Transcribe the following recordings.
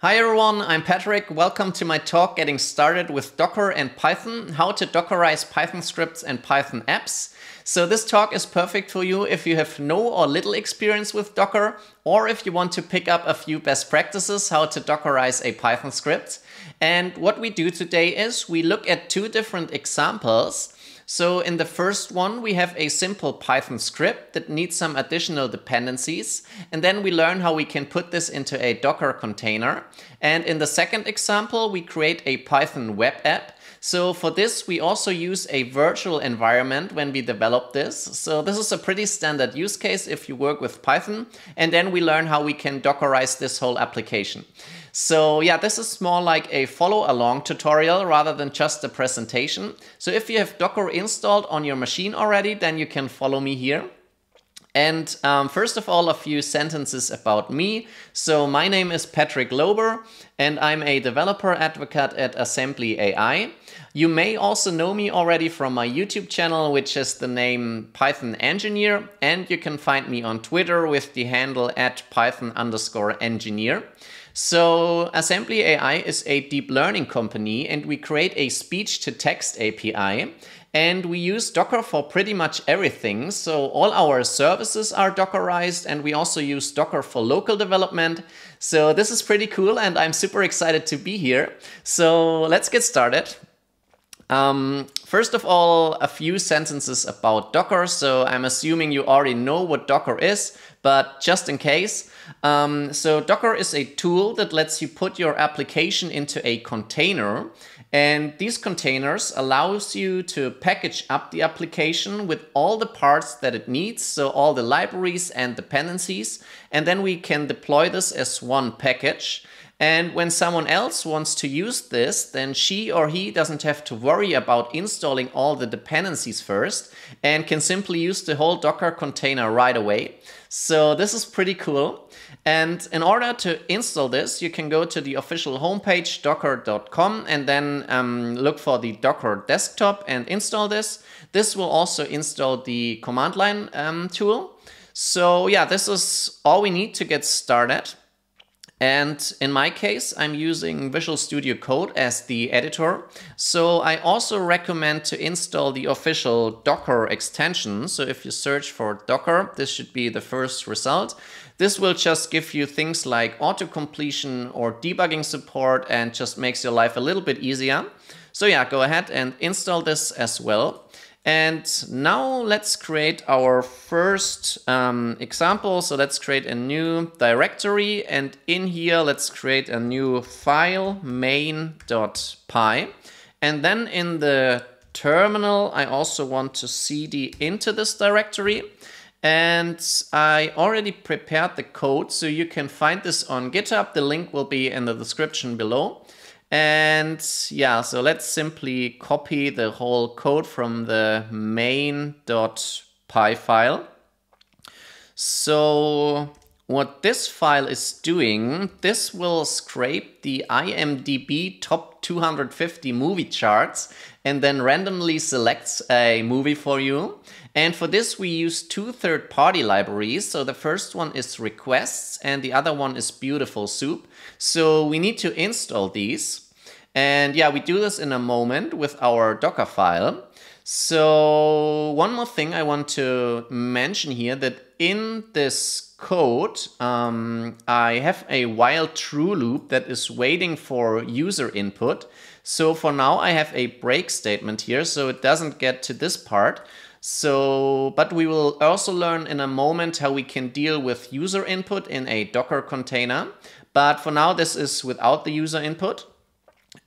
Hi everyone, I'm Patrick. Welcome to my talk getting started with Docker and Python, how to Dockerize Python scripts and Python apps. So this talk is perfect for you if you have no or little experience with Docker, or if you want to pick up a few best practices how to Dockerize a Python script. And what we do today is we look at two different examples so in the first one, we have a simple Python script that needs some additional dependencies. And then we learn how we can put this into a Docker container. And in the second example, we create a Python web app so for this, we also use a virtual environment when we develop this. So this is a pretty standard use case if you work with Python. And then we learn how we can Dockerize this whole application. So yeah, this is more like a follow along tutorial rather than just a presentation. So if you have Docker installed on your machine already, then you can follow me here. And um, first of all, a few sentences about me. So my name is Patrick Loeber and I'm a developer advocate at Assembly AI. You may also know me already from my YouTube channel, which is the name Python Engineer. And you can find me on Twitter with the handle at Python underscore engineer. So Assembly AI is a deep learning company and we create a speech to text API and we use Docker for pretty much everything. So all our services are Dockerized and we also use Docker for local development. So this is pretty cool and I'm super excited to be here. So let's get started. Um, first of all, a few sentences about Docker. So I'm assuming you already know what Docker is, but just in case. Um, so Docker is a tool that lets you put your application into a container. And these containers allows you to package up the application with all the parts that it needs. So all the libraries and dependencies. And then we can deploy this as one package. And when someone else wants to use this, then she or he doesn't have to worry about installing all the dependencies first and can simply use the whole Docker container right away. So this is pretty cool. And in order to install this, you can go to the official homepage docker.com and then um, look for the Docker desktop and install this. This will also install the command line um, tool. So yeah, this is all we need to get started. And in my case, I'm using Visual Studio Code as the editor. So I also recommend to install the official Docker extension. So if you search for Docker, this should be the first result. This will just give you things like auto completion or debugging support and just makes your life a little bit easier. So yeah, go ahead and install this as well. And now let's create our first um, example. So let's create a new directory and in here let's create a new file main.py. And then in the terminal I also want to cd into this directory. And I already prepared the code so you can find this on GitHub. The link will be in the description below. And yeah, so let's simply copy the whole code from the main.py file. So what this file is doing, this will scrape the IMDb top 250 movie charts and then randomly selects a movie for you. And for this we use two third-party libraries. So the first one is requests and the other one is beautiful soup. So we need to install these. And yeah, we do this in a moment with our Docker file. So one more thing I want to mention here that in this code, um, I have a while true loop that is waiting for user input. So for now I have a break statement here, so it doesn't get to this part. So, but we will also learn in a moment how we can deal with user input in a Docker container. But for now, this is without the user input.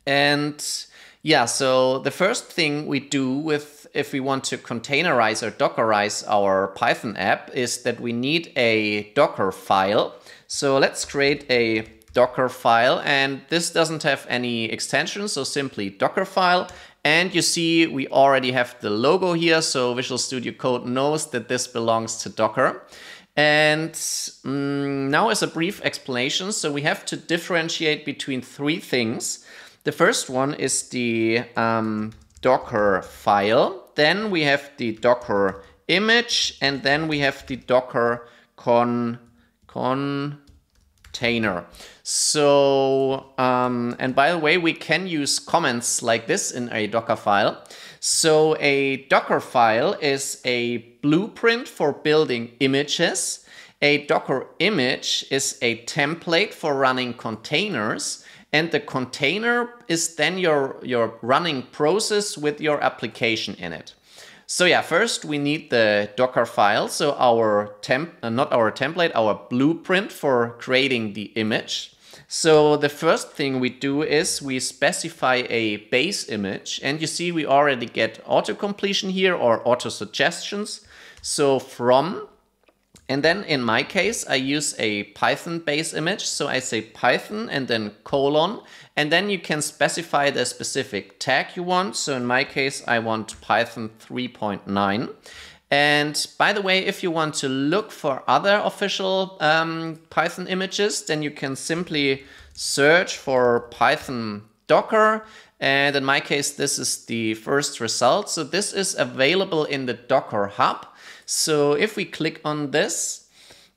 And yeah, so the first thing we do with if we want to containerize or dockerize our Python app is that we need a Docker file. So let's create a Docker file and this doesn't have any extensions, so simply Docker file. And you see we already have the logo here, so Visual Studio Code knows that this belongs to Docker. And um, now as a brief explanation, so we have to differentiate between three things. The first one is the um, Docker file. Then we have the Docker image, and then we have the Docker con, container. Container. So, um, and by the way, we can use comments like this in a Docker file. So a Docker file is a blueprint for building images. A Docker image is a template for running containers. And the container is then your, your running process with your application in it. So yeah, first we need the Docker file. So our temp, uh, not our template, our blueprint for creating the image. So the first thing we do is we specify a base image and you see we already get auto completion here or auto suggestions. So from and then in my case, I use a Python base image. So I say Python and then colon, and then you can specify the specific tag you want. So in my case, I want Python 3.9. And by the way, if you want to look for other official um, Python images, then you can simply search for Python Docker. And in my case, this is the first result. So this is available in the Docker Hub. So if we click on this,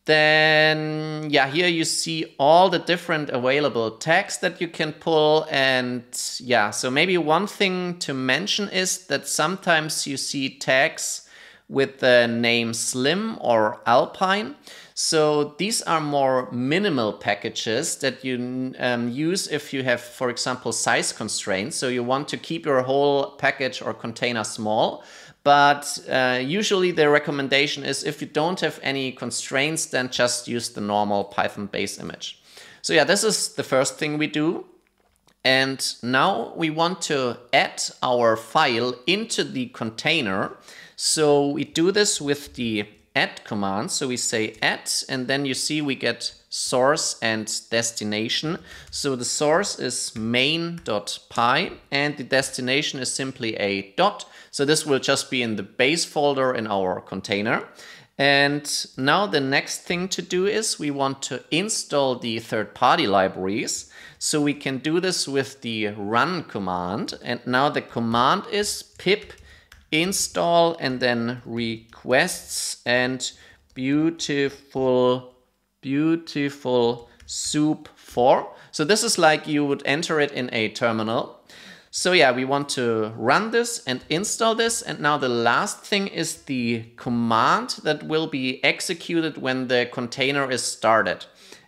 then yeah, here you see all the different available tags that you can pull. And yeah, so maybe one thing to mention is that sometimes you see tags with the name Slim or Alpine. So these are more minimal packages that you um, use if you have, for example, size constraints. So you want to keep your whole package or container small. But uh, usually the recommendation is if you don't have any constraints, then just use the normal Python base image. So yeah, this is the first thing we do. And now we want to add our file into the container. So we do this with the add command. So we say add, and then you see we get source and destination. So the source is main.py and the destination is simply a dot. So this will just be in the base folder in our container. And now the next thing to do is we want to install the third-party libraries. So we can do this with the run command. And now the command is pip install and then requests and beautiful, beautiful soup 4. So this is like you would enter it in a terminal. So yeah, we want to run this and install this. And now the last thing is the command that will be executed when the container is started.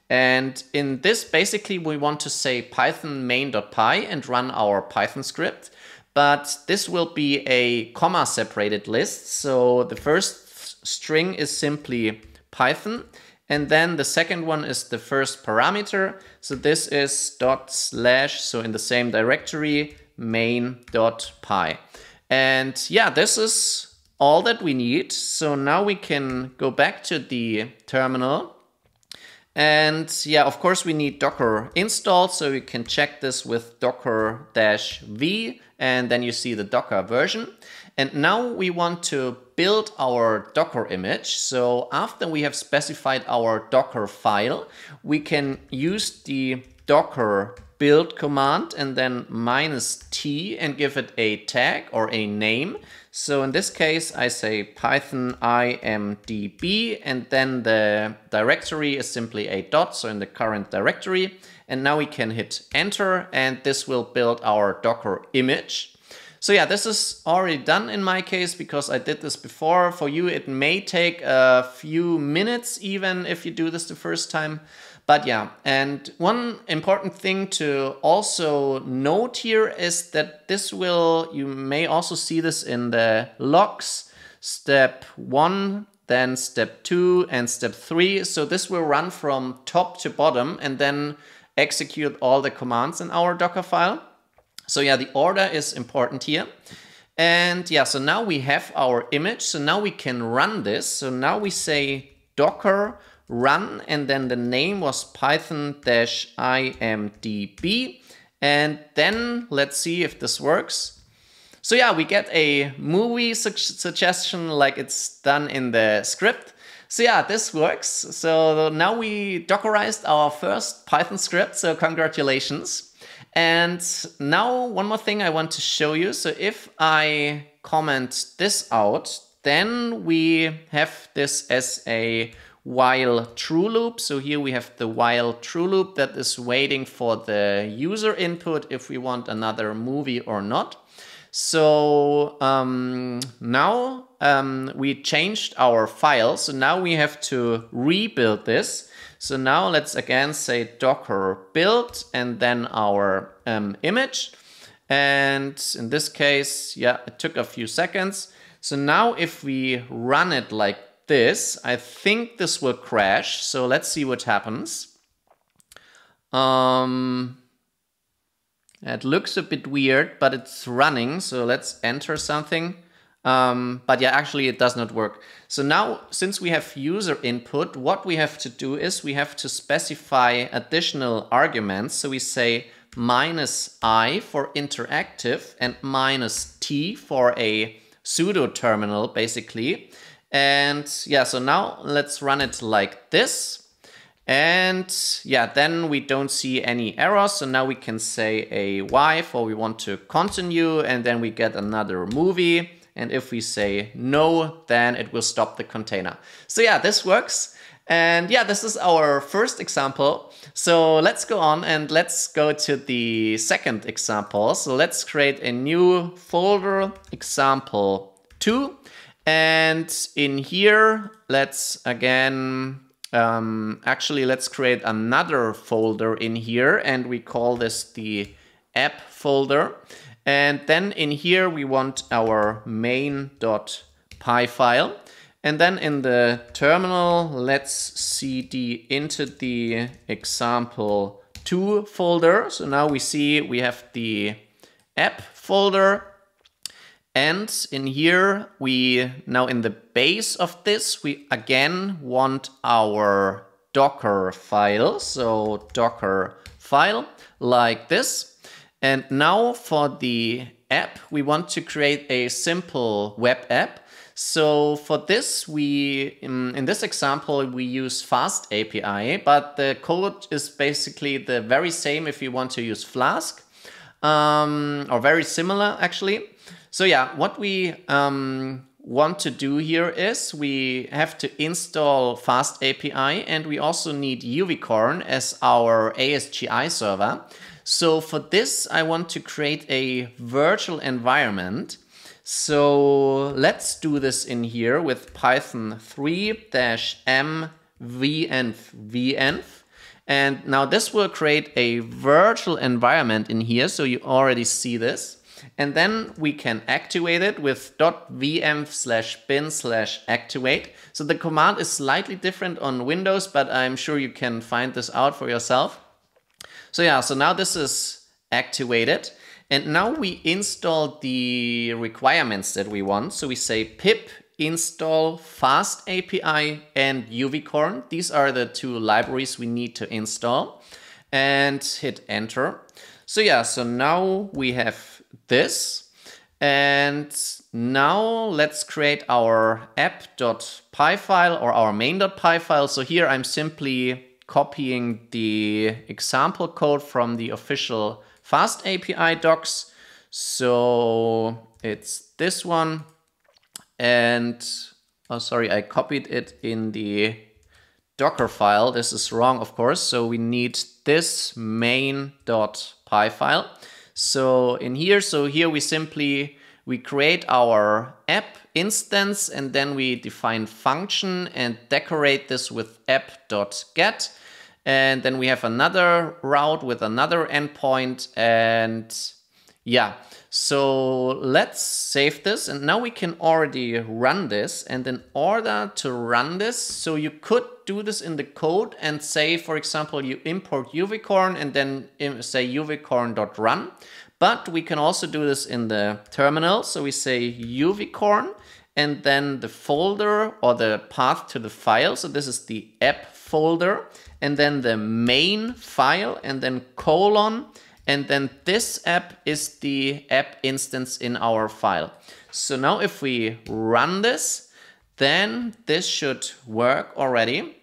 And in this, basically, we want to say python main.py and run our Python script. But this will be a comma separated list. So the first string is simply Python. And then the second one is the first parameter. So this is dot slash, so in the same directory, main dot py. And yeah, this is all that we need. So now we can go back to the terminal. And yeah, of course we need Docker installed. So we can check this with docker-v and then you see the Docker version. And now we want to build our Docker image. So after we have specified our Docker file, we can use the Docker build command and then minus t and give it a tag or a name. So in this case, I say python imdb and then the directory is simply a dot, so in the current directory. And now we can hit enter and this will build our Docker image. So yeah, this is already done in my case because I did this before. For you, it may take a few minutes even if you do this the first time. But yeah, and one important thing to also note here is that this will, you may also see this in the logs, step one, then step two and step three. So this will run from top to bottom and then execute all the commands in our Docker file. So yeah, the order is important here. And yeah, so now we have our image. So now we can run this. So now we say docker run and then the name was python-imdb and then let's see if this works. So yeah, we get a movie su suggestion like it's done in the script. So yeah, this works. So now we dockerized our first Python script, so congratulations. And now one more thing I want to show you. So if I comment this out, then we have this as a while true loop. So here we have the while true loop that is waiting for the user input if we want another movie or not. So um, now um, we changed our file. So now we have to rebuild this. So now let's again say docker build and then our um, image. And in this case, yeah, it took a few seconds. So now if we run it like this, I think this will crash. So let's see what happens. Um, it looks a bit weird, but it's running. So let's enter something. Um, but yeah, actually it does not work. So now, since we have user input, what we have to do is we have to specify additional arguments. So we say minus i for interactive and minus t for a pseudo terminal, basically. And yeah, so now let's run it like this. And yeah, then we don't see any errors. So now we can say a Y for we want to continue and then we get another movie. And if we say no, then it will stop the container. So yeah, this works. And yeah, this is our first example. So let's go on and let's go to the second example. So let's create a new folder, example two. And in here, let's again, um, actually, let's create another folder in here and we call this the app folder. And then in here, we want our main.py file. And then in the terminal, let's cd into the example 2 folder. So now we see we have the app folder and in here, we now in the base of this, we again want our Docker file. So Docker file like this. And now for the app, we want to create a simple web app. So for this, we in, in, this example, we use Fast API, but the code is basically the very same if you want to use Flask, um, or very similar actually. So yeah, what we um, want to do here is we have to install Fast API and we also need uvicorn as our ASGI server. So for this, I want to create a virtual environment. So let's do this in here with Python 3-m venv And now this will create a virtual environment in here. So you already see this. And then we can activate it with .vm slash bin slash activate. So the command is slightly different on Windows, but I'm sure you can find this out for yourself. So yeah, so now this is activated. And now we install the requirements that we want. So we say pip install fast API and uvicorn. These are the two libraries we need to install and hit enter. So yeah, so now we have this. And now let's create our app.py file or our main.py file. So here I'm simply copying the example code from the official Fast API docs. So it's this one. And, oh, sorry, I copied it in the Docker file. This is wrong, of course. So we need this main.py file. So in here, so here we simply, we create our app instance and then we define function and decorate this with app.get. And then we have another route with another endpoint and yeah, so let's save this and now we can already run this and in order to run this, so you could do this in the code and say, for example, you import uvicorn and then um, say uvicorn.run. But we can also do this in the terminal. So we say uvicorn and then the folder or the path to the file. So this is the app folder and then the main file and then colon and then this app is the app instance in our file. So now if we run this, then this should work already.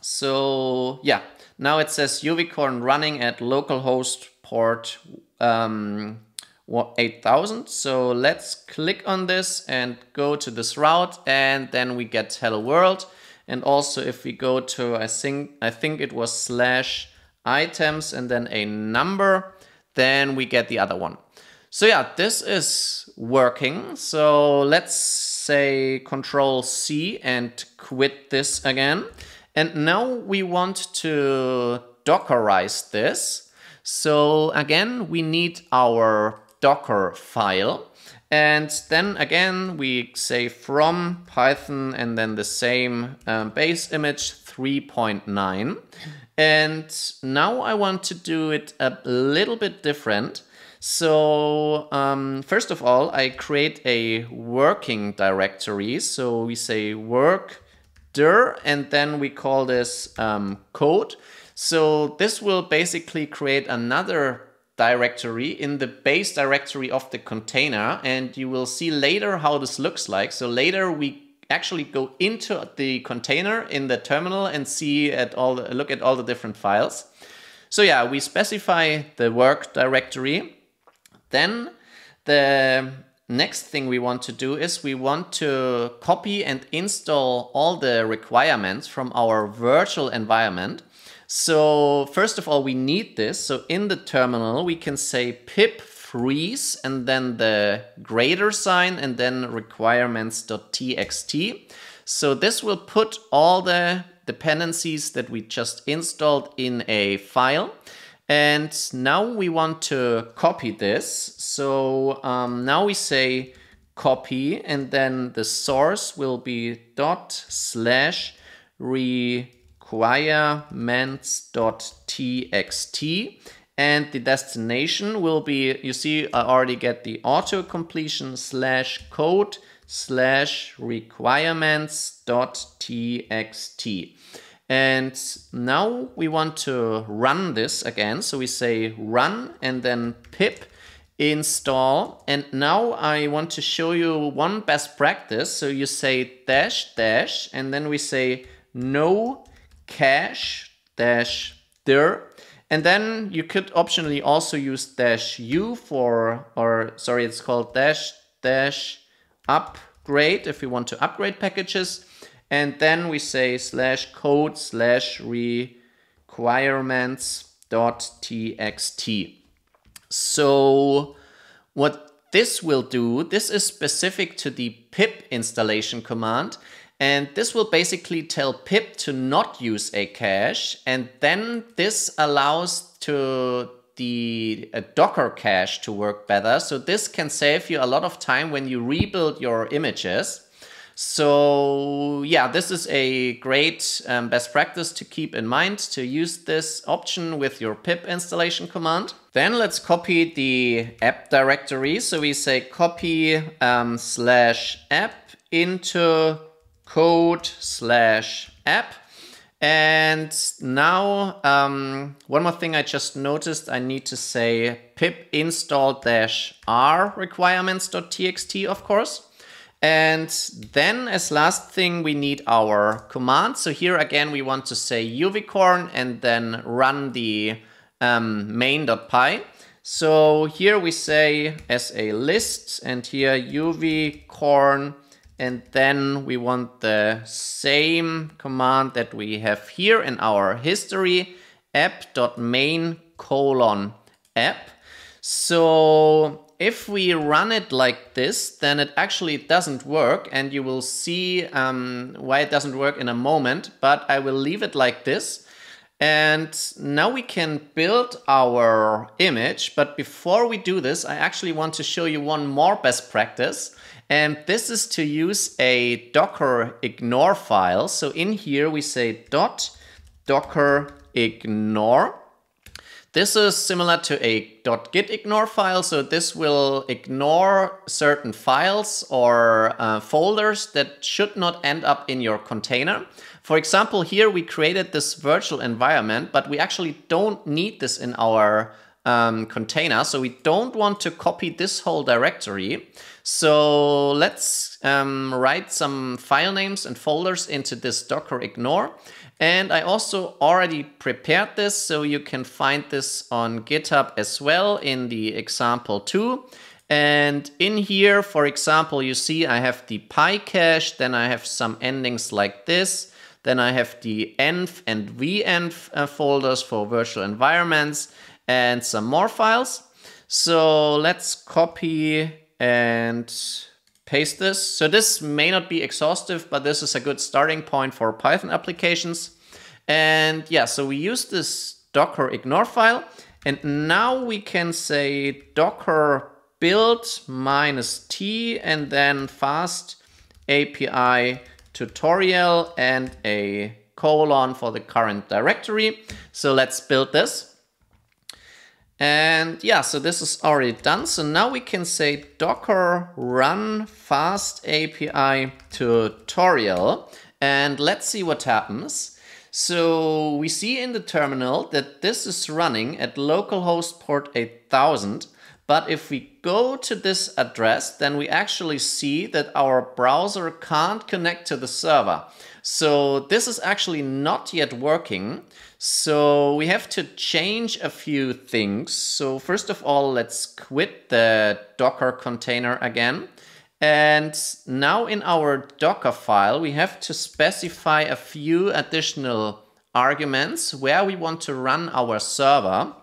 So yeah, now it says uvicorn running at localhost port um, 8000. So let's click on this and go to this route and then we get hello world. And also if we go to, I think, I think it was slash items and then a number, then we get the other one. So yeah, this is working. So let's say control C and quit this again. And now we want to Dockerize this. So again, we need our Docker file. And then again, we say from Python and then the same um, base image 3.9. And now I want to do it a little bit different. So um, first of all, I create a working directory. So we say work dir, and then we call this um, code. So this will basically create another directory in the base directory of the container and you will see later how this looks like. So later we actually go into the container in the terminal and see at all the, look at all the different files. So yeah, we specify the work directory. Then the next thing we want to do is we want to copy and install all the requirements from our virtual environment. So first of all, we need this. So in the terminal, we can say pip freeze and then the greater sign and then requirements.txt. So this will put all the dependencies that we just installed in a file. And now we want to copy this. So um, now we say copy and then the source will be dot slash re requirements.txt and the destination will be, you see, I already get the auto completion slash code slash requirements dot txt. And now we want to run this again. So we say run and then pip install. And now I want to show you one best practice. So you say dash dash and then we say no cache dash dir. And then you could optionally also use dash u for, or sorry, it's called dash dash upgrade if we want to upgrade packages. And then we say slash code slash requirements dot txt. So what this will do, this is specific to the pip installation command. And this will basically tell pip to not use a cache. And then this allows to the Docker cache to work better. So this can save you a lot of time when you rebuild your images. So yeah, this is a great um, best practice to keep in mind to use this option with your pip installation command. Then let's copy the app directory. So we say copy um, slash app into code slash app. And now, um, one more thing I just noticed, I need to say pip install dash r requirements.txt, of course. And then as last thing, we need our command. So here again, we want to say uvicorn and then run the um, main.py. So here we say as a list and here uvicorn and then we want the same command that we have here in our history app.main colon app. So if we run it like this, then it actually doesn't work and you will see um, why it doesn't work in a moment, but I will leave it like this. And now we can build our image, but before we do this, I actually want to show you one more best practice. And this is to use a docker ignore file. So in here we say dot docker ignore. This is similar to a .git ignore file, so this will ignore certain files or uh, folders that should not end up in your container. For example, here we created this virtual environment, but we actually don't need this in our um, container, so we don't want to copy this whole directory. So let's um, write some file names and folders into this docker ignore. And I also already prepared this, so you can find this on GitHub as well in the example too. And in here, for example, you see I have the PyCache, then I have some endings like this. Then I have the env and venv uh, folders for virtual environments and some more files. So let's copy and paste this. So this may not be exhaustive, but this is a good starting point for Python applications. And yeah, so we use this docker ignore file. And now we can say docker build minus t and then fast API tutorial and a colon for the current directory. So let's build this. And yeah, so this is already done. So now we can say docker run fast API tutorial and let's see what happens. So we see in the terminal that this is running at localhost port 8000 but if we go to this address, then we actually see that our browser can't connect to the server. So this is actually not yet working. So we have to change a few things. So first of all, let's quit the Docker container again. And now in our Docker file, we have to specify a few additional arguments where we want to run our server.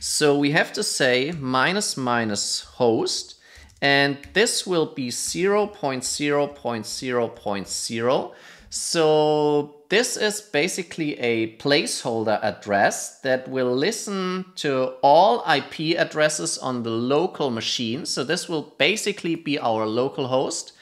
So we have to say minus minus host, and this will be 0 0.0.0.0. So this is basically a placeholder address that will listen to all IP addresses on the local machine. So this will basically be our local host.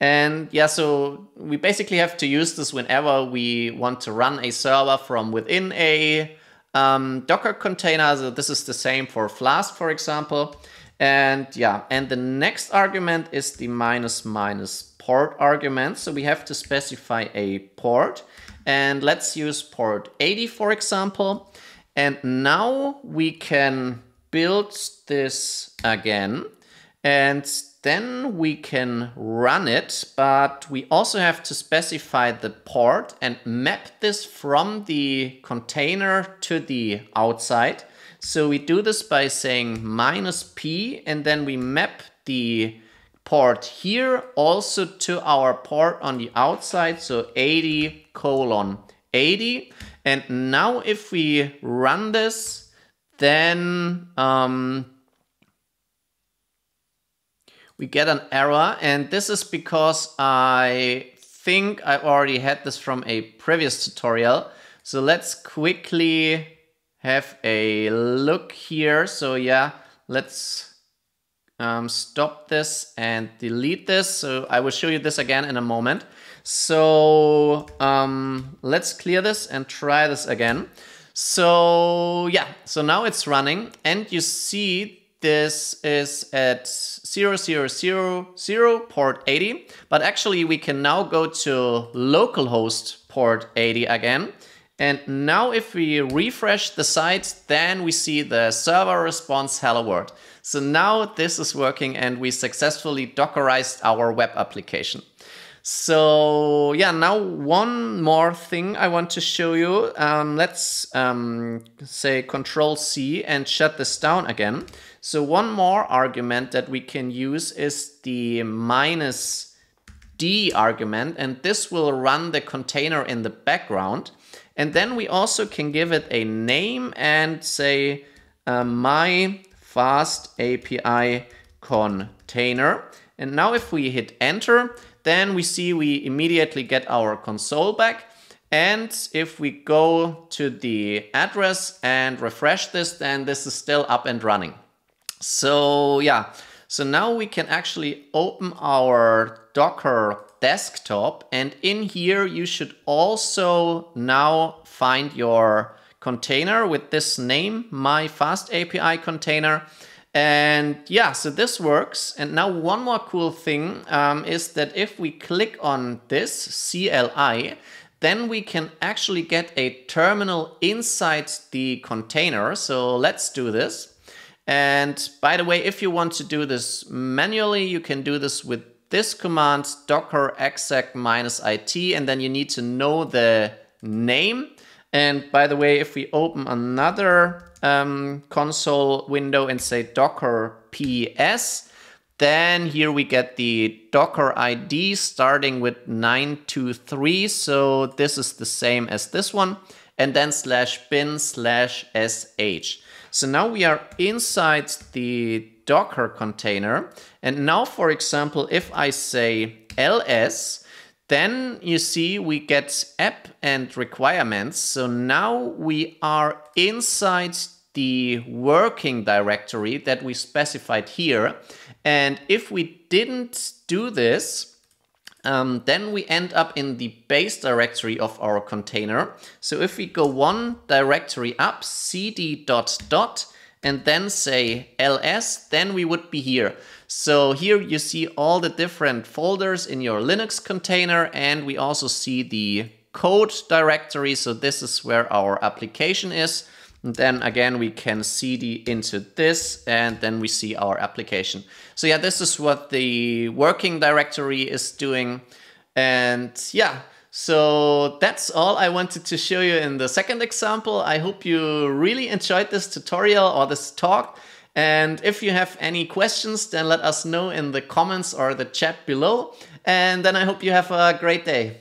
And yeah, so we basically have to use this whenever we want to run a server from within a um, Docker container, so this is the same for Flask, for example. And yeah, and the next argument is the minus minus port argument. So we have to specify a port and let's use port 80, for example. And now we can build this again and then we can run it, but we also have to specify the port and map this from the container to the outside. So we do this by saying minus p and then we map the port here also to our port on the outside. So 80 colon 80. And now if we run this, then um, we get an error and this is because I think I already had this from a previous tutorial. So let's quickly have a look here. So yeah, let's um, stop this and delete this. So I will show you this again in a moment. So um, let's clear this and try this again. So yeah, so now it's running and you see this is at 0000 port 80, but actually we can now go to localhost port 80 again. And now if we refresh the site, then we see the server response hello world. So now this is working and we successfully Dockerized our web application. So yeah, now one more thing I want to show you. Um, let's um, say Control C and shut this down again. So one more argument that we can use is the minus D argument, and this will run the container in the background. And then we also can give it a name and say uh, my fast API container. And now if we hit enter, then we see we immediately get our console back. And if we go to the address and refresh this, then this is still up and running. So yeah, so now we can actually open our Docker desktop and in here you should also now find your container with this name, my fast API container. And yeah, so this works. And now one more cool thing um, is that if we click on this CLI, then we can actually get a terminal inside the container. So let's do this. And by the way, if you want to do this manually, you can do this with this command docker exec minus it, and then you need to know the name. And by the way, if we open another um, console window and say docker ps, then here we get the Docker ID starting with 923. So this is the same as this one. And then slash bin slash sh. So now we are inside the Docker container. And now, for example, if I say ls, then you see we get app and requirements. So now we are inside the working directory that we specified here. And if we didn't do this, um, then we end up in the base directory of our container. So if we go one directory up, cd dot dot, and then say ls, then we would be here. So here you see all the different folders in your Linux container, and we also see the code directory. So this is where our application is. And then again, we can cd into this and then we see our application. So yeah, this is what the working directory is doing. And yeah, so that's all I wanted to show you in the second example. I hope you really enjoyed this tutorial or this talk. And if you have any questions, then let us know in the comments or the chat below. And then I hope you have a great day.